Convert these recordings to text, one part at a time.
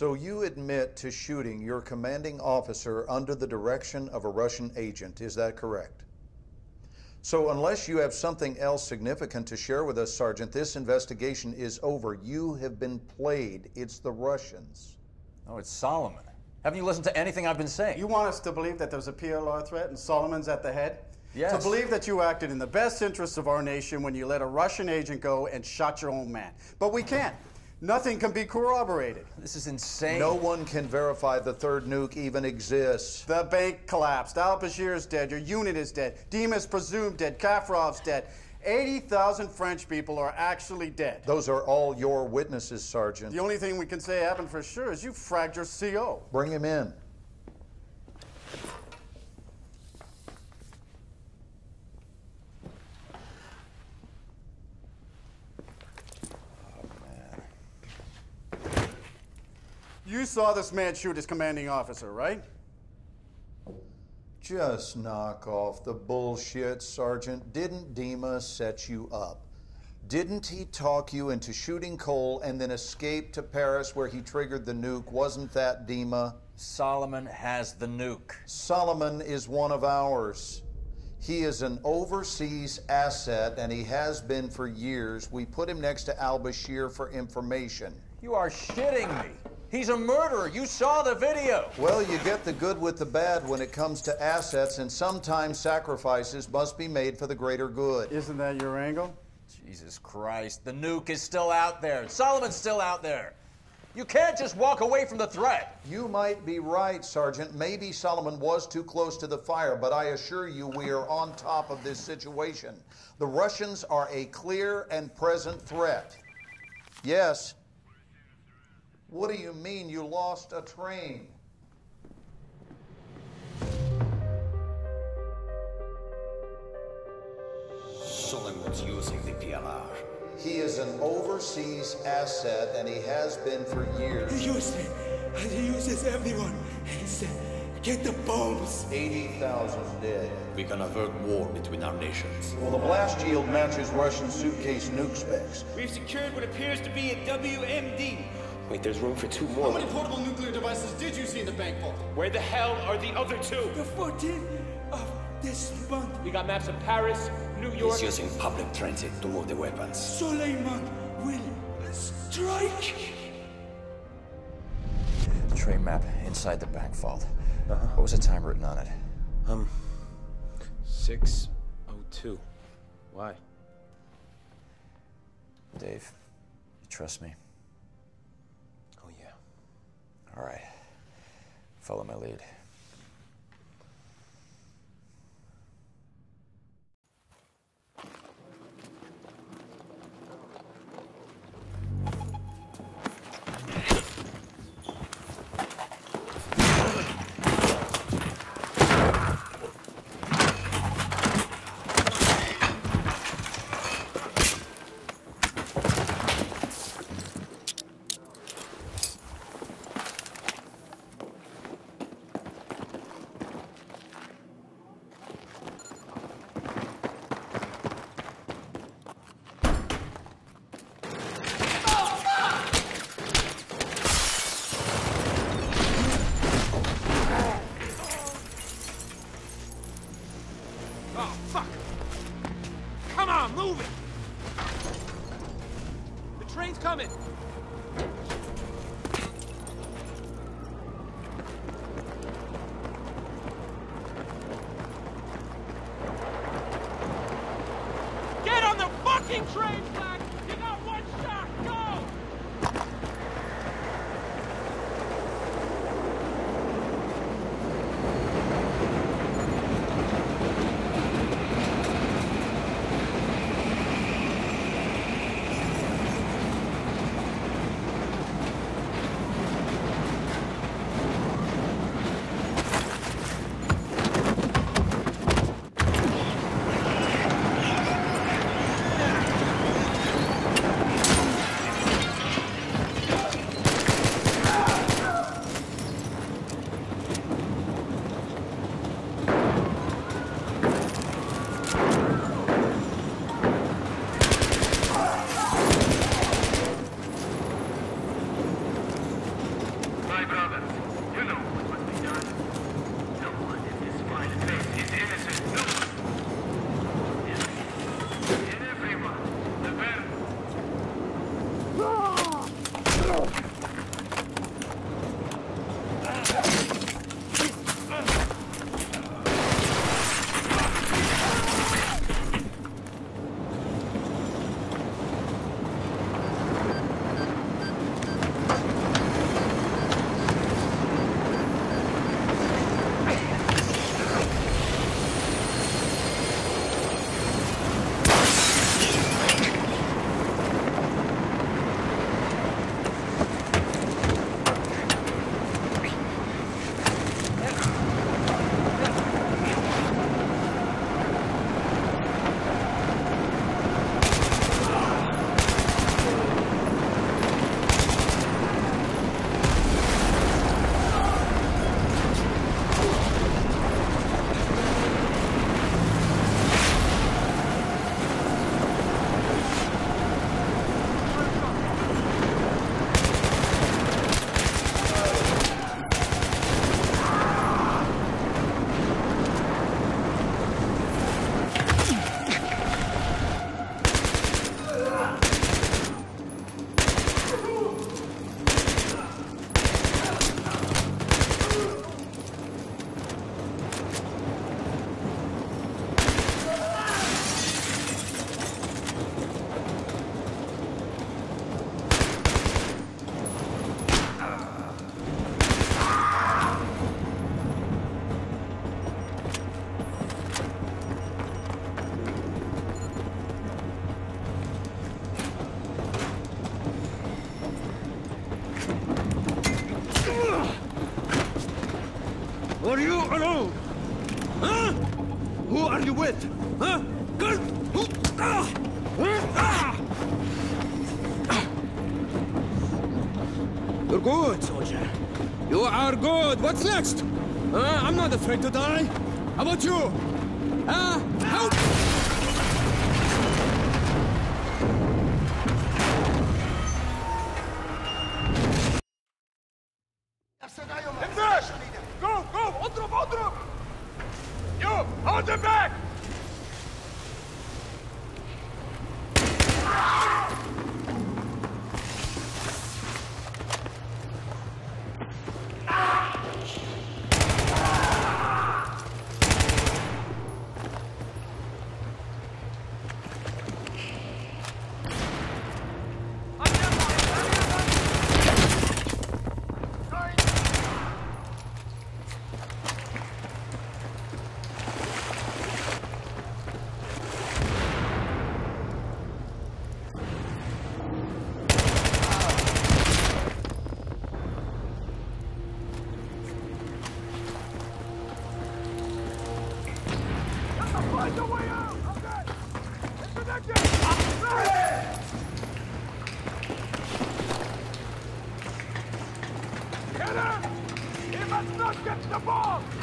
So you admit to shooting your commanding officer under the direction of a Russian agent, is that correct? So, unless you have something else significant to share with us, Sergeant, this investigation is over. You have been played. It's the Russians. Oh, it's Solomon. Haven't you listened to anything I've been saying? You want us to believe that there's a PLR threat and Solomon's at the head? Yes. To believe that you acted in the best interests of our nation when you let a Russian agent go and shot your own man. But we can't. Nothing can be corroborated. This is insane. No one can verify the third nuke even exists. The bank collapsed. Al Bashir is dead. Your unit is dead. Dima is presumed dead. Kaffarov's dead. 80,000 French people are actually dead. Those are all your witnesses, Sergeant. The only thing we can say happened for sure is you fragged your CO. Bring him in. You saw this man shoot his commanding officer, right? Just knock off the bullshit, Sergeant. Didn't Dima set you up? Didn't he talk you into shooting Cole and then escape to Paris where he triggered the nuke? Wasn't that Dima? Solomon has the nuke. Solomon is one of ours. He is an overseas asset and he has been for years. We put him next to Al Bashir for information. You are shitting me. He's a murderer. You saw the video. Well, you get the good with the bad when it comes to assets, and sometimes sacrifices must be made for the greater good. Isn't that your angle? Jesus Christ. The nuke is still out there. Solomon's still out there. You can't just walk away from the threat. You might be right, Sergeant. Maybe Solomon was too close to the fire, but I assure you we are on top of this situation. The Russians are a clear and present threat. Yes. What do you mean you lost a train? Solomon's using the PLR. He is an overseas asset and he has been for years. He used it, and he uses everyone. He said, get the bombs. 80,000 dead. We can avert war between our nations. Well, the blast yield matches Russian suitcase nuke specs. We've secured what appears to be a WMD. Wait, there's room for two more. How many portable nuclear devices did you see in the bank vault? Where the hell are the other two? The 14th of this month, We got maps of Paris, New York. He's using public transit to move the weapons. Solomon will strike. The train map inside the bank vault. Uh -huh. What was the time written on it? Um, 602. Why? Dave, you trust me? All right. Follow my lead. It! The train's coming! Alone? Huh? Who are you with? Huh? Good. Ah! Ah! You're good, soldier. You are good. What's next? Huh? I'm not afraid to die. How about you? Huh? Hold them back! The ball!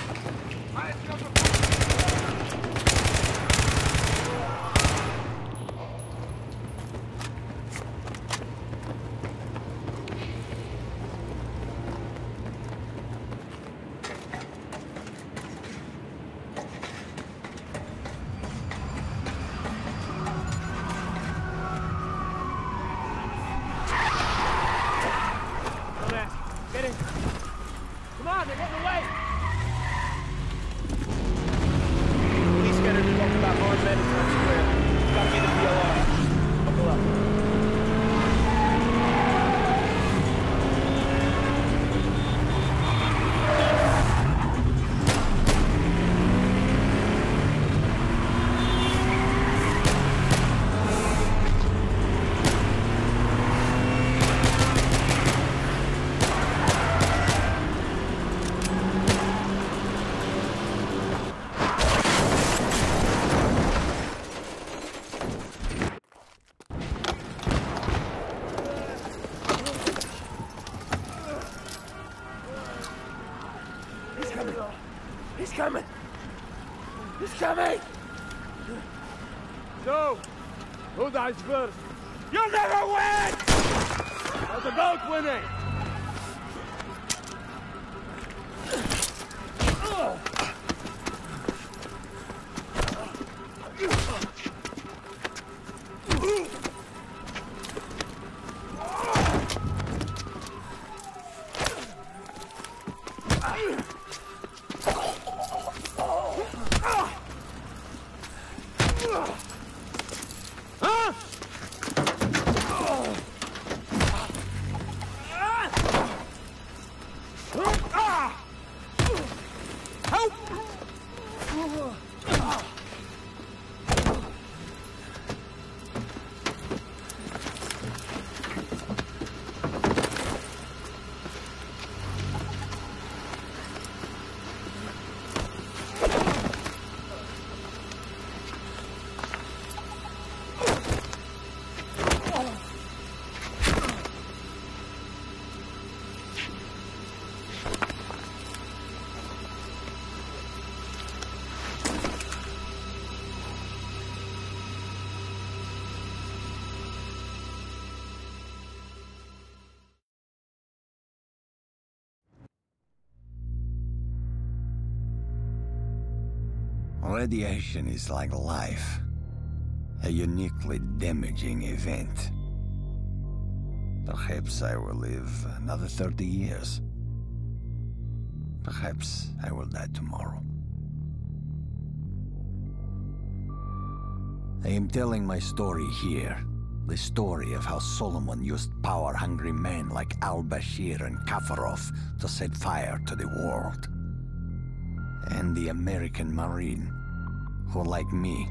Dies first? You'll never win! The goat winning! Radiation is like life, a uniquely damaging event. Perhaps I will live another 30 years. Perhaps I will die tomorrow. I am telling my story here. The story of how Solomon used power-hungry men like al-Bashir and Kaffarov to set fire to the world. And the American Marine, who like me,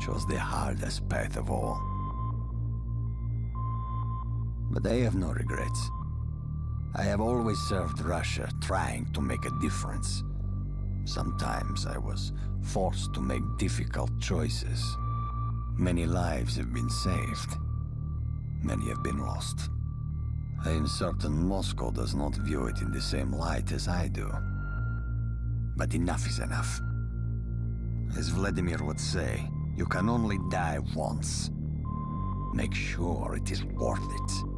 chose the hardest path of all. But I have no regrets. I have always served Russia, trying to make a difference. Sometimes I was forced to make difficult choices. Many lives have been saved. Many have been lost. I am certain Moscow does not view it in the same light as I do. But enough is enough. As Vladimir would say, you can only die once. Make sure it is worth it.